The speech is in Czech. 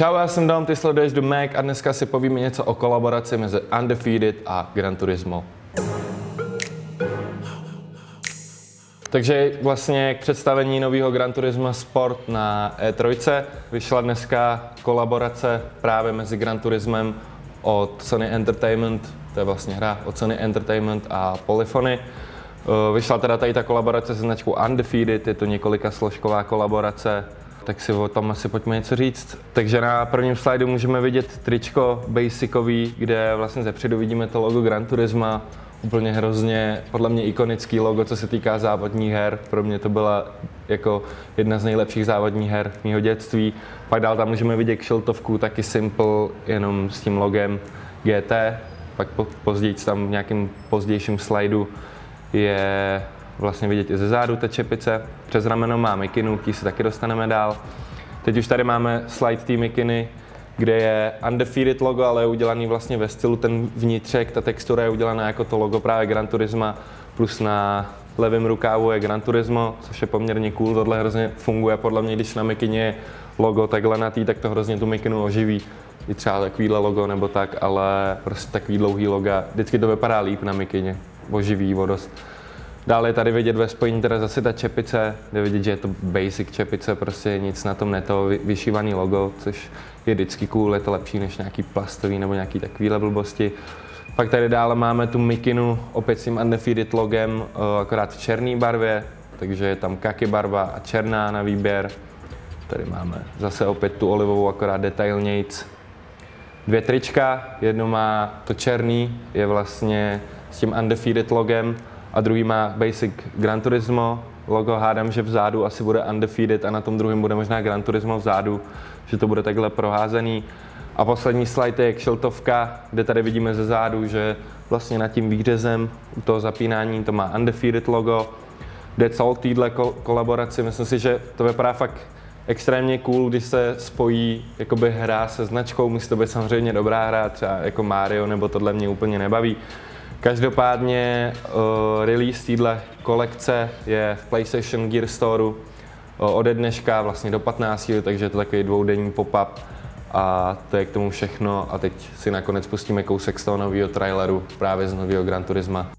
Čau, já jsem Dom, ty sleduješ do Mac a dneska si povíme něco o kolaboraci mezi Undefeated a Gran Turismo. Takže vlastně k představení nového Gran Turismo Sport na E3 vyšla dneska kolaborace právě mezi Gran Turismem od Sony Entertainment, to je vlastně hra od Sony Entertainment a Polyphony. Eh, vyšla teda tady ta kolaborace se značkou Undefeated, je to několika složková kolaborace, tak si o tom asi pojďme něco říct. Takže na prvním slajdu můžeme vidět tričko basicový, kde vlastně zepředu vidíme to logo Gran Turisma, úplně hrozně, podle mě ikonický logo, co se týká závodních her. Pro mě to byla jako jedna z nejlepších závodních her mého dětství. Pak dál tam můžeme vidět kšiltovku, taky simple, jenom s tím logem GT. Pak po, později tam v nějakém pozdějším slajdu je vlastně vidět i ze zádu té čepice. Přes rameno má mikinu, k se taky dostaneme dál. Teď už tady máme slide té mikiny, kde je undefeated logo, ale je udělaný vlastně ve stylu ten vnitřek, ta textura je udělaná jako to logo právě Gran Turisma, plus na levém rukávu je Gran Turismo, což je poměrně cool, tohle hrozně funguje, podle mě, když na mikině je logo takhle na tý, tak to hrozně tu mikinu oživí. I třeba takovýhle logo nebo tak, ale prostě takový dlouhý loga, vždycky to vypadá líp na mikině, oživí vodost. Dále je tady vidět ve spojení teda zase ta čepice, kde vidět, že je to basic čepice, prostě nic na tom neto, vyšívaný logo, což je vždycky cool, je to lepší než nějaký plastový nebo nějaký takovýhle blbosti. Pak tady dále máme tu mikinu, opět s tím undefeated logem, eh, akorát v černé barvě, takže je tam kaky barva a černá na výběr. Tady máme zase opět tu olivovou, akorát detailnějc. Dvě trička, jedno má to černý, je vlastně s tím undefeated logem a druhý má Basic Gran Turismo logo. Hádám, že vzadu asi bude Undefeated a na tom druhém bude možná Gran Turismo vzadu, že to bude takhle proházený. A poslední slide je kšiltovka, kde tady vidíme ze zádu, že vlastně nad tím výřezem u toho zapínání to má Undefeated logo. That's all týdle kolaboraci, myslím si, že to vypadá fakt extrémně cool, když se spojí jakoby hra se značkou, musí to být samozřejmě dobrá hra, třeba jako Mario, nebo tohle mě úplně nebaví. Každopádně uh, release téhle kolekce je v PlayStation Gear Store uh, ode dneška vlastně do 15, takže je to takový dvoudenní pop-up a to je k tomu všechno a teď si nakonec pustíme kousek z toho nového traileru právě z nového Gran Turisma.